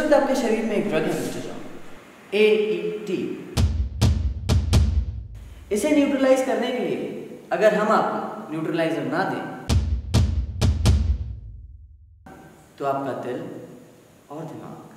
एक ड्रग है, mister A T इसे न्यूट्रलाइज करने के लिए अगर हम आपको न्यूट्रलाइजर ना दें तो आपका दिल और दिमाग